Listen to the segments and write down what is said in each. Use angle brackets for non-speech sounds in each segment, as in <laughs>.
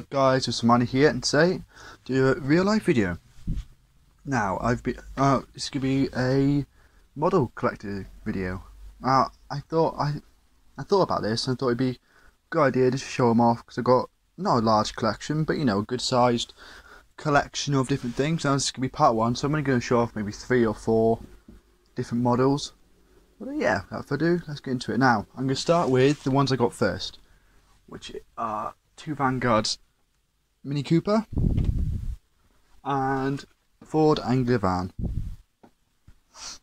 Up guys, it's Samani here and today do a real life video. Now I've been uh this could be a model collector video. Uh, I thought I I thought about this and I thought it'd be a good idea just to show them off because I've got not a large collection but you know a good sized collection of different things. Now this could be part one so I'm only to show off maybe three or four different models. But yeah, without further ado, let's get into it. Now I'm to start with the ones I got first, which are two Vanguards Mini Cooper and Ford Anglia van,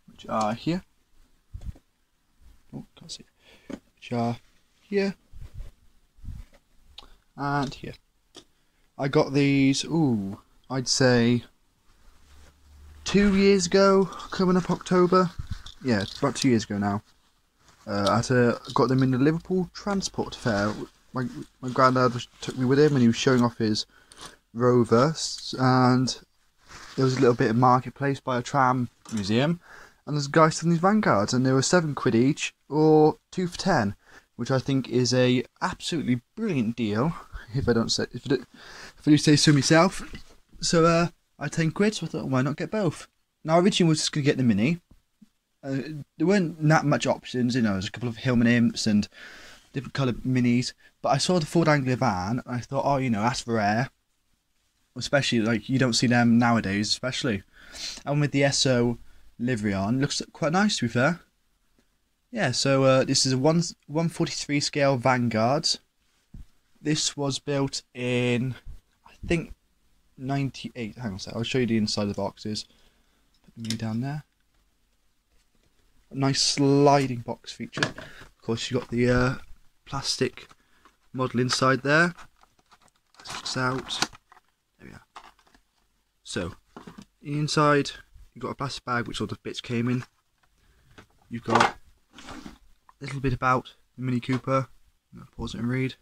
which are here. Oh, can't see. Which are here and here. I got these. Ooh, I'd say two years ago, coming up October. Yeah, about two years ago now. Uh, I a, got them in the Liverpool Transport Fair my my granddad took me with him and he was showing off his Rover and there was a little bit of marketplace by a tram museum and there's guys selling these vanguards and they were seven quid each or two for ten which I think is a absolutely brilliant deal if I don't say if I do, if I do say so myself. So uh I ten quid so I thought why not get both? Now originally was just gonna get the mini. Uh, there weren't that much options you know there's a couple of Hillman imps and different coloured minis. But I saw the Ford Anglia van, and I thought, oh, you know, that's rare. Especially like you don't see them nowadays, especially. And with the Esso livery on, looks quite nice to be fair. Yeah, so uh, this is a one 143 scale Vanguard. This was built in, I think, 98. Hang on a sec, I'll show you the inside of the boxes. Put mini down there. A nice sliding box feature. Of course, you got the uh, plastic model inside there. This out. There we are. So, inside, you've got a plastic bag which all the bits came in. You've got a little bit about the Mini Cooper. pause it and read.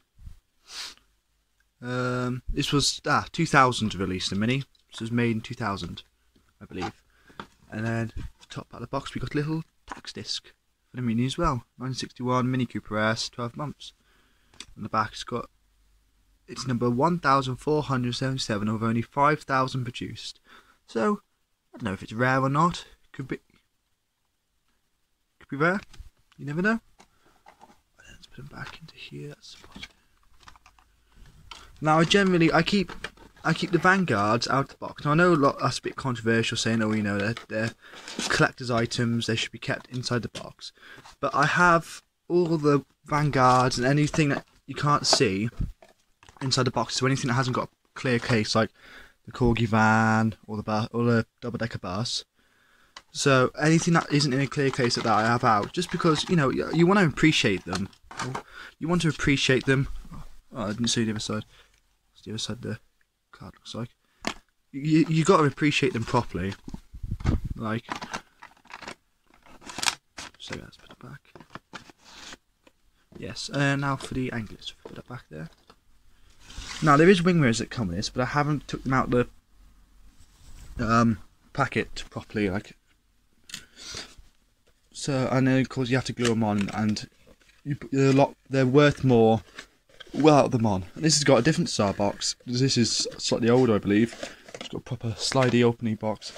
Um, this was ah 2000 released the Mini. This was made in 2000, I believe. And then top part of the box we got a little tax disc Mini as well. 1961 Mini Cooper S, 12 months. On the back it's got it's number 1477 of only 5,000 produced. So, I don't know if it's rare or not. Could be could be rare. You never know. Let's put them back into here. Now, I generally I keep I keep the Vanguards out of the box. Now, I know a lot, that's a bit controversial saying, oh, you know, they're, they're collector's items, they should be kept inside the box. But I have all the Vanguards and anything that you can't see inside the box. So anything that hasn't got a clear case, like the Corgi van or the the double decker bus. So anything that isn't in a clear case that I have out, just because you know you, you want to appreciate them. You want to appreciate them. Oh, I didn't see the other side. It's the other side there card looks like. You you got to appreciate them properly. Like, so let's put it back. Yes, uh, now for the Anglias, put it back there. Now there is wing mirrors that come with this, but I haven't took them out the um, packet properly. Like, so I know because you have to glue them on, and you, they're a lot. They're worth more well them on. This has got a different star box. This is slightly older, I believe. It's got a proper slidey opening box.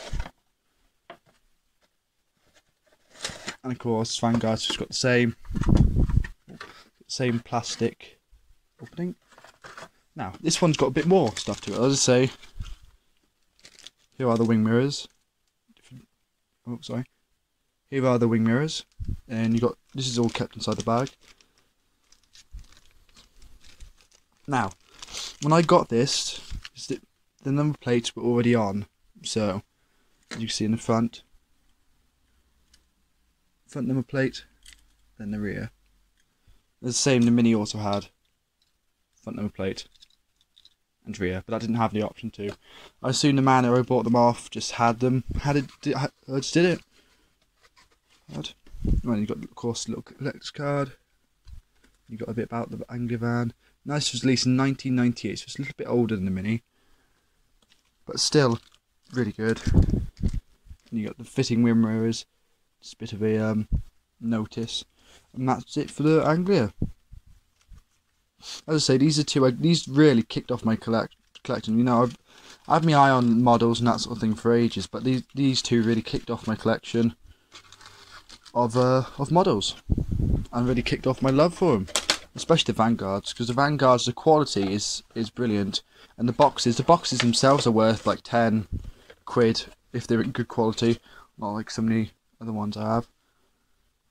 And of course, Vanguard's just got the same, same plastic opening. Now, this one's got a bit more stuff to it. As I say, here are the wing mirrors. Oh, sorry. Here are the wing mirrors, and you got this is all kept inside the bag. Now, when I got this, the, the number plates were already on. So, you can see in the front, front number plate, then the rear. the same the Mini also had. Front number plate and rear, but I didn't have the option to. I assume the man who bought them off just had them, had it, did, I just did it. Had. Well, you got of course a little collector's card. You got a bit about the Anglia van. Nice was released in 1998, so it's a little bit older than the Mini. But still, really good. And you got the fitting wing mirrors, just a bit of a um, notice. And that's it for the Anglia. as I say, these are two. These really kicked off my collect collection. You know, I've, I have my eye on models and that sort of thing for ages, but these these two really kicked off my collection of uh, of models, and really kicked off my love for them, especially the Vanguards, because the Vanguards the quality is is brilliant, and the boxes the boxes themselves are worth like ten quid if they're in good quality, not like so many other ones I have.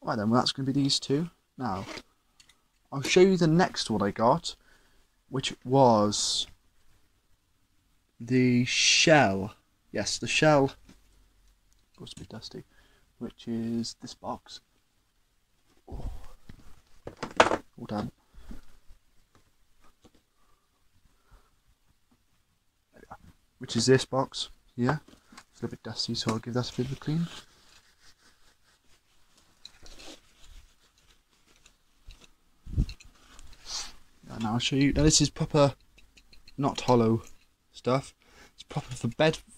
Right then, well that's going to be these two. Now, I'll show you the next one I got, which was the shell. Yes, the shell. Looks a bit dusty. Which is this box. Oh, all done. Which is this box. here. it's a little bit dusty, so I'll give that a bit of a clean. Now I'll show you. Now this is proper, not hollow stuff. It's proper Bedford.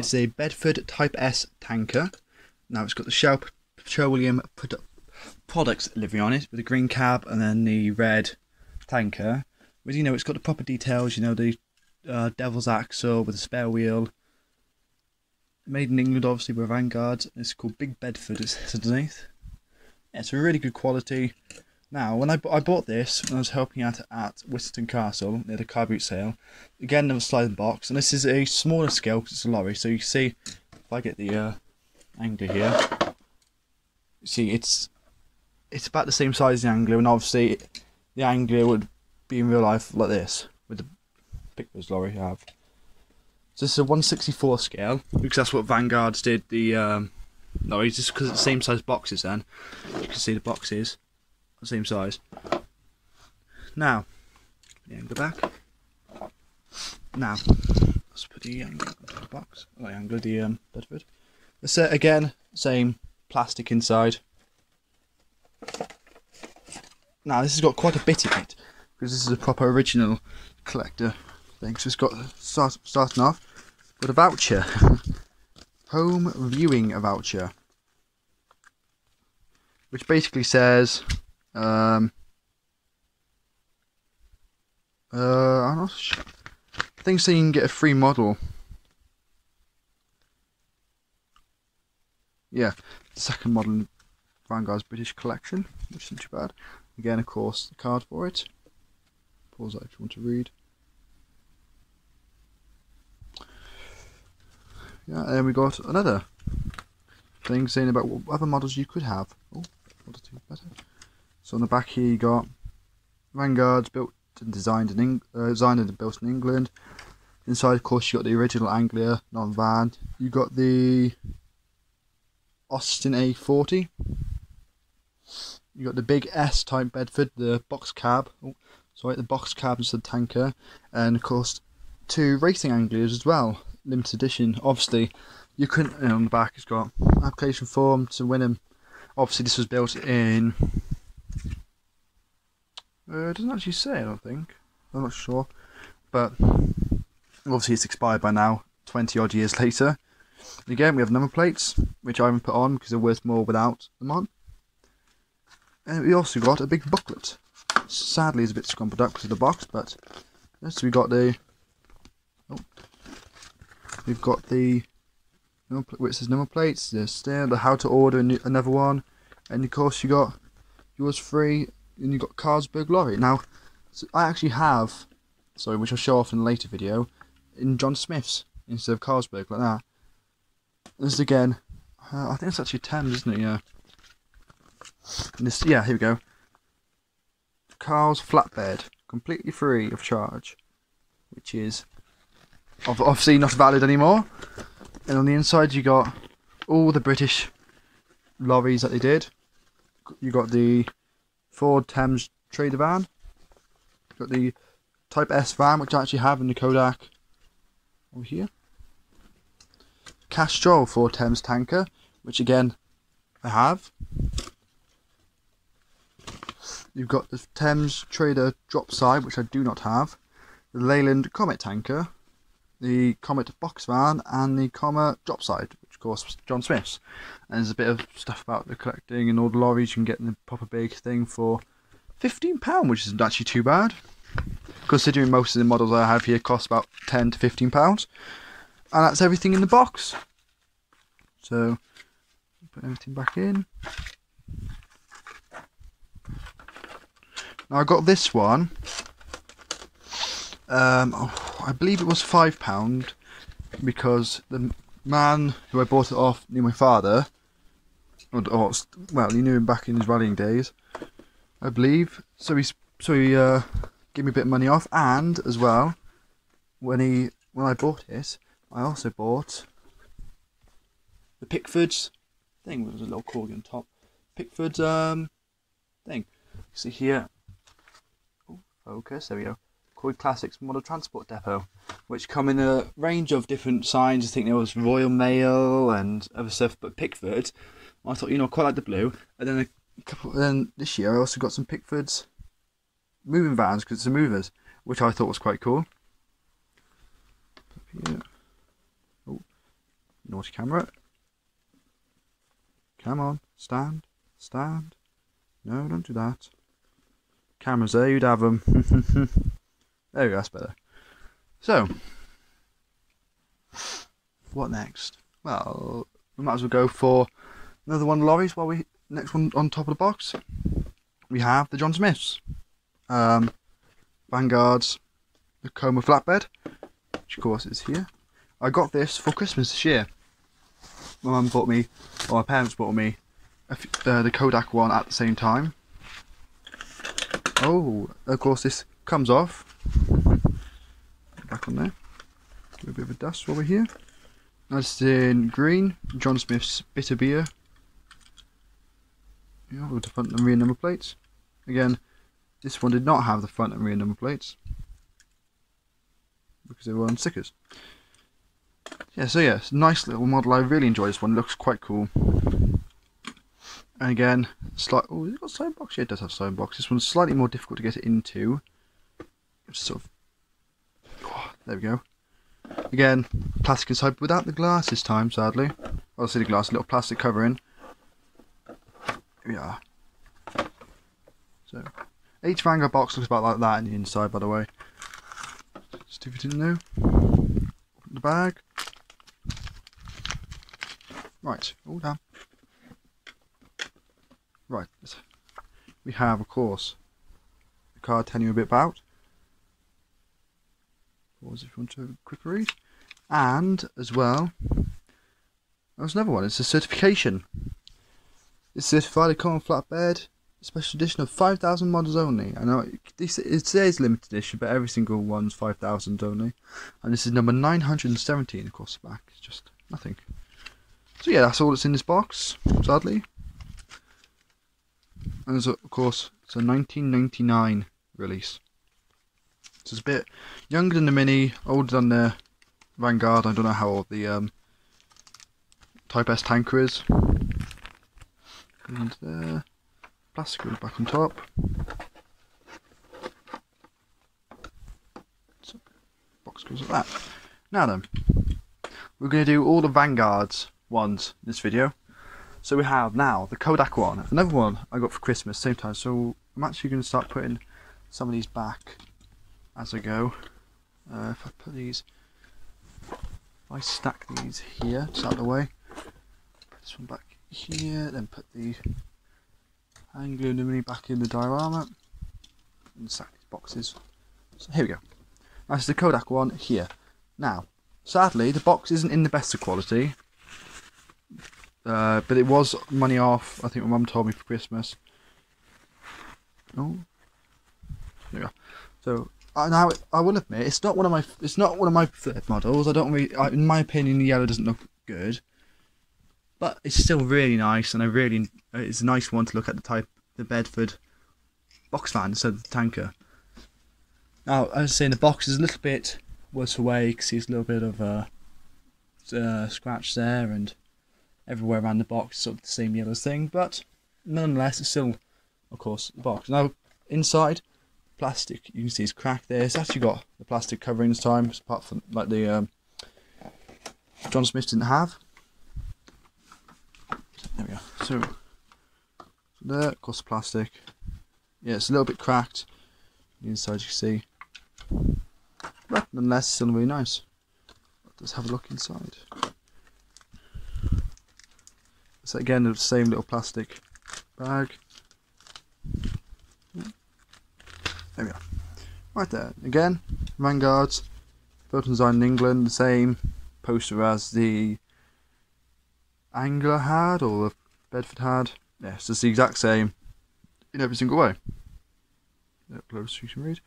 It's a Bedford Type S tanker. Now it's got the Shell Petroleum Products livery on it with the green cab and then the red tanker. But you know, it's got the proper details. You know, the uh, Devil's Axle with a spare wheel. Made in England, obviously, with Vanguard. It's called Big Bedford. It's underneath. Yeah, it's a really good quality. Now, when I, I bought this, when I was helping out at Whittington Castle near the car boot sale, again another sliding box, and this is a smaller scale because it's a lorry. So you see, if I get the uh, Anglia here, see it's it's about the same size as the Anglia, and obviously the Anglia would be in real life like this with the Pickford's lorry I have. So this is a 164 scale because that's what Vanguards did. The um, lorries just because it's the same size boxes. Then you can see the boxes the same size. Now, the angle back. Now, let's put the angle into the box. Oh, the angle, the um, Bedford. The set again, same plastic inside. Now, this has got quite a bit in it because this is a proper original collector thing. So it's got start, starting off with a voucher, <laughs> home viewing voucher, which basically says um, uh, I'm not sure. Think so you can get a free model. Yeah, the second model in Vanguard's British collection, which isn't too bad. Again, of course, the card for it. Pause that if you want to read. Yeah, and then we got another thing saying about what other models you could have. Oh, better. So on the back here you got Vanguards built and designed in uh, designed and built in England. Inside, of course, you got the original Anglia non-van. You got the Austin A40. You got the big S type Bedford, the box cab. Oh, sorry, the box cab is the tanker, and of course, two racing Anglias as well, limited edition. Obviously, you couldn't. You know, on the back, it's got application form to win them. Obviously, this was built in uh, it doesn't actually say, I don't think. I'm not sure. But obviously it's expired by now, 20 odd years later. And again, we have number plates, which I haven't put on because they're worth more without them on. And we also got a big booklet. Sadly, it's a bit scrumpled up because of the box, but yes, we got the. Oh, we've got the. Which says number plates, the stand, the how to order another one, and of course you got yours free and you've got Carlsberg lorry. Now, I actually have, sorry, which I'll show off in a later video, in John Smith's instead of Carlsberg like that. This is again, uh, I think it's actually Thames, isn't it? Yeah. And this, yeah, here we go. Carl's flatbed, completely free of charge, which is obviously not valid anymore. And on the inside, you got all the British lorries that they did. You got the Ford Thames Trader van. Got the Type S van, which I actually have in the Kodak over here. Castrol Ford Thames tanker, which again I have. You've got the Thames Trader drop side, which I do not have. The Leyland Comet tanker, the Comet box van, and the Comet drop side, course John Smith's. And there's a bit of stuff about the collecting and all the lorries you can get in the proper big thing for £15, which isn't actually too bad. Considering most of the models I have here cost about 10 to £15. And that's everything in the box. So, put everything back in. Now I got this one. Um, oh, I believe it was £5 because the man who I bought it off knew my father. Or, or, well, he knew him back in his rallying days, I believe. So he so he uh, gave me a bit of money off, and as well, when he when I bought it, I also bought the Pickford's thing with a little corgi on top. Pickford's um thing. See here. Oh, focus. There we go. Called Classics Model Transport Depot, which come in a range of different signs. I think there was Royal Mail and other stuff, but Pickford. I thought, you know, quite like the blue. And then a couple. Then this year, I also got some Pickfords moving vans because it's the movers, which I thought was quite cool. Oh, naughty camera. Come on, stand, stand. No, don't do that. Cameras there, you'd have them. <laughs> there we go, that's better. So, what next? Well, we might as well go for another one lorries while we next one on top of the box. We have the John Smiths, um, Vanguards, the Comet flatbed, which of course is here. I got this for Christmas this year. My mum bought me, or my parents bought me, uh, the Kodak one at the same time. Oh, of course this comes off. Back on there. a bit of a dust while we're here. That's in green, John Smith's bitter beer. Yeah, with the front and rear number plates. Again, this one did not have the front and rear number plates because they were on stickers. Yeah, so yeah, nice little model. I really enjoy this one. Looks quite cool. And again, slight. Oh, it got side box? Yeah, it does have side box. This one's slightly more difficult to get it into. Just sort of. Oh, there we go. Again, plastic inside, without the glass this time, sadly. Obviously, the glass, a little plastic covering. Are. So, each Vanguard box looks about like that in the inside, by the way. Just if you didn't know. Open the bag. Right, all done. Right, we have, of course, the card telling you a bit about. Pause if you want to quick read. And, as well, there's another one. It's a certification. It's certified a Comet flatbed, special edition of 5,000 models only. I know it says limited edition, but every single one's 5,000 only. And this is number 917 across the back. It's just nothing. So yeah, that's all that's in this box, sadly. And of course, it's a 1999 release. So it's a bit younger than the Mini, older than the Vanguard. I don't know how old the um, Type S tanker is. And there, plastic goes back on top. So, box goes like that. Now then, we're going to do all the Vanguards ones in this video. So we have now the Kodak one, another one I got for Christmas, same time. So I'm actually going to start putting some of these back as I go. Uh, if I put these, if I stack these here, just out of the way. Put this one back here, then put the Anglo Mini back in the diorama, and stack these boxes. So here we go. That's the Kodak one here. Now, sadly, the box isn't in the best of quality. Uh, but it was money off. I think my mum told me for Christmas. Oh, yeah. So uh, now I will admit it's not one of my it's not one of my preferred models. I don't really, I, in my opinion, the yellow doesn't look good, but it's still really nice, and I really it's a nice one to look at the type the Bedford box van instead of the tanker. Now, I was saying, the box is a little bit worse away because there's a little bit of a uh, scratch there and everywhere around the box, sort of the same yellow thing, but nonetheless, it's still, of course, the box. Now, inside, plastic, you can see it's cracked there. It's actually got the plastic covering this time, apart from like the um, John Smith didn't have. There we go. So, there, of course, the plastic. yeah, it's a little bit cracked. The inside you can see. But nonetheless, still really nice. Let's have a look inside. So again, the same little plastic bag. There we are. Right there. Again, Vanguards. Built and designed in England. The same poster as the Anglia had or the Bedford had. Yes, it's the exact same in every single way. You can read.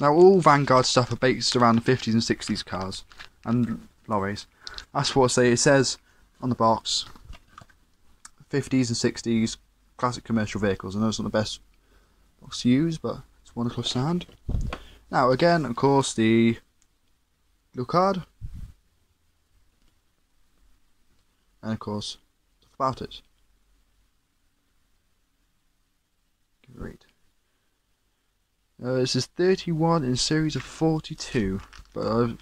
Now all Vanguard stuff are based around the 50s and 60s cars and lorries. That's what I say. It says on the box 50s and 60s classic commercial vehicles, and those are the best box to use, but it's one close to hand. Now again, of course, the little card, and of course, about it. Read. Uh, this is 31 in series of 42, but I've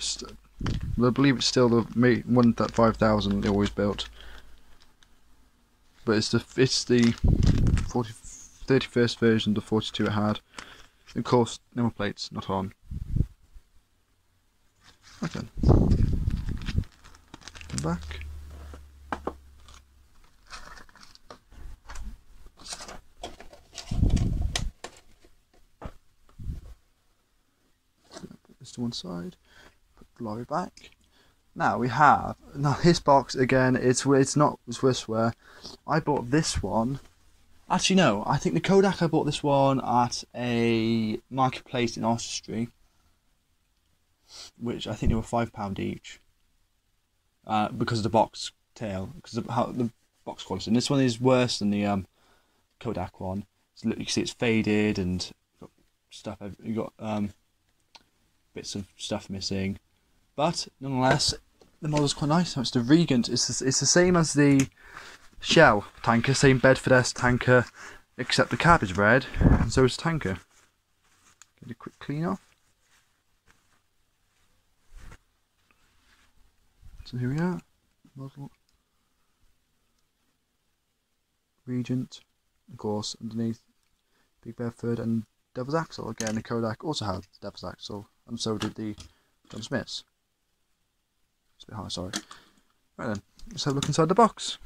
I believe it's still the one that 5000 they always built. But it's the it's the 40, 31st version, the 42 it had. Of course, number plates not on. Okay. Come back. This to one side Put lorry back. Now we have now this box again. It's it's not Swissware. I bought this one. Actually, no. I think the Kodak. I bought this one at a marketplace in Oswestry, which I think they were five pound each. Uh, because of the box tail, because of how the box quality. And this one is worse than the um, Kodak one. You can see it's faded and got stuff. You got um, bits of stuff missing. But nonetheless, the model's quite nice. It's the Regent. It's the, it's the same as the Shell tanker, same Bedford S tanker, except the cab is red, and so is the tanker. Get a quick clean off. So here we are. Model. Regent, of course, underneath Big Bedford and Devil's Axle. Again, the Kodak also had Devil's Axle, and so did the John Smiths. It's a bit high, sorry. Right then, let's have a look inside the box.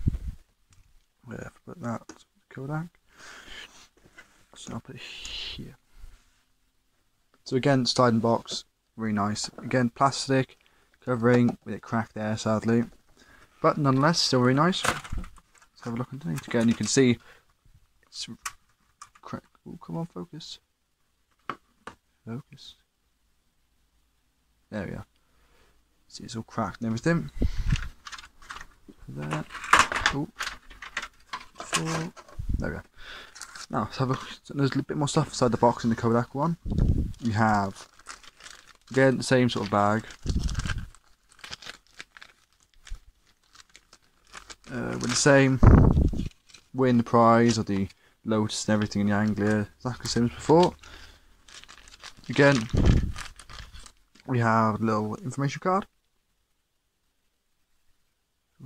Yeah, put that Kodak. So I'll put it here. So again, sliding box, very nice. Again, plastic covering with it cracked there, sadly, but nonetheless, still very nice. Let's have a look underneath. Again, you can see. It's crack. Oh, come on, focus. Focus. There we are. See, it's all cracked and everything. There. Oh. There we go. Now, let's have a There's a bit more stuff inside the box in the Kodak one. We have, again, the same sort of bag. Uh, with the same win the prize or the Lotus and everything in the Anglia, exactly the same as before. Again, we have a little information card.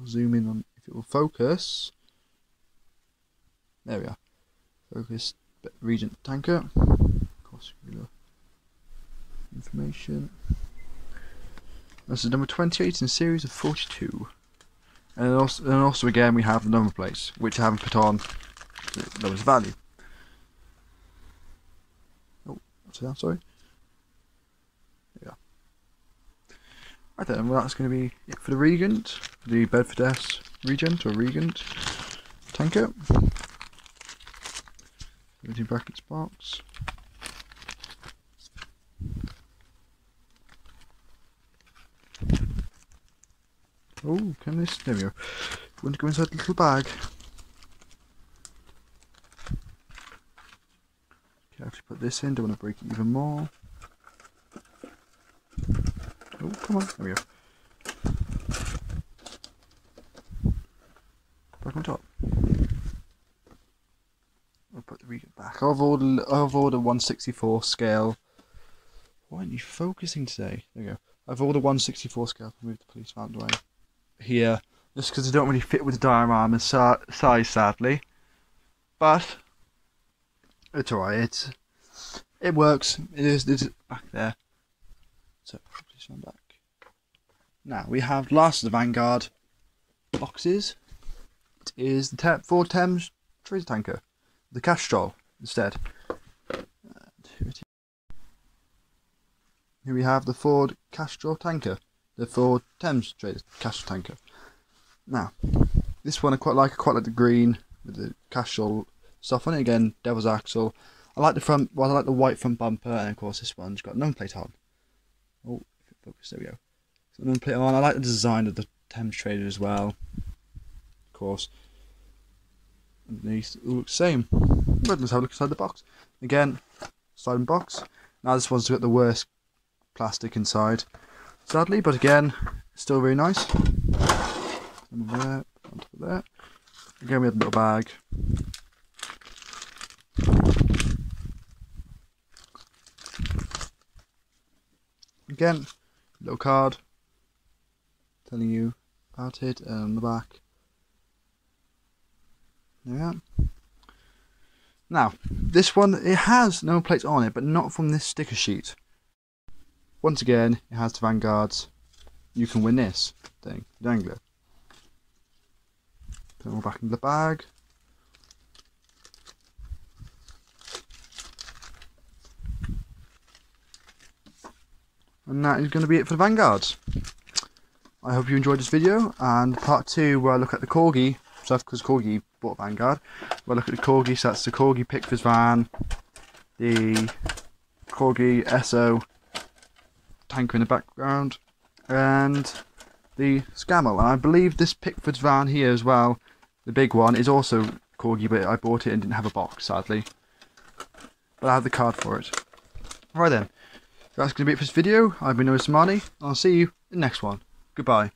Zoom in on if it will focus. There we are. Focus Regent tanker. Course, information. This is number 28 in series of 42. And also, and also again we have the number plates, which I haven't put on the lowest value. Oh, what's that? Sorry. Right then, well that's going to be it for the Regent, the Bedford S Regent or Regent tanker. Back its box. Oh, can this? There we go. Want to go inside the little bag. Actually put this in, don't want to break it even more. Oh, come on. There we go. Back on top. I'll put the Regent back. I've ordered, I've ordered 164 scale. Why aren't you focusing today? There we go. I've ordered 164 scale to move the police van away. Here, just because they don't really fit with the diorama size, sadly. But, It's alright. It's it works. It is. It's back there. So this one back. Now we have last of the Vanguard boxes. It is the Ford Thames Trader Tanker, the Castrol instead. Here, we have the Ford Castrol Tanker, the Ford Thames Trader Castrol Tanker. Now, this one I quite like. I quite like the green with the Castrol stuff on it. Again, Devil's Axle. I like the front. Well, I like the white front bumper, and of course this one's got number plate on. Oh, focus. There we go. So plate on. I like the design of the Thames Trader as well. Of course. It looks the same. But let's have a look inside the box. Again, sliding box. Now this one's got the worst plastic inside, sadly. But again, still very nice. There, there. Again, we have a little bag. Again, little card telling you about it and on the back. Are. Now, this one, it has no plates on it, but not from this sticker sheet. Once again, it has the Vanguards. You can win this thing, dangler. Put it all back into the bag. And that is going to be it for the Vanguards. I hope you enjoyed this video, and part two where I look at the Corgi stuff, because Corgi bought Vanguard. I look at the Corgi, so that's the Corgi Pickford's van, the Corgi Esso tanker in the background, and the Scammell. And I believe this Pickford's van here as well, the big one, is also Corgi, but I bought it and didn't have a box, sadly. But I have the card for it. Right then, that's going to be it for this video. I've been Noah Samani. I'll see you in the next one. Goodbye.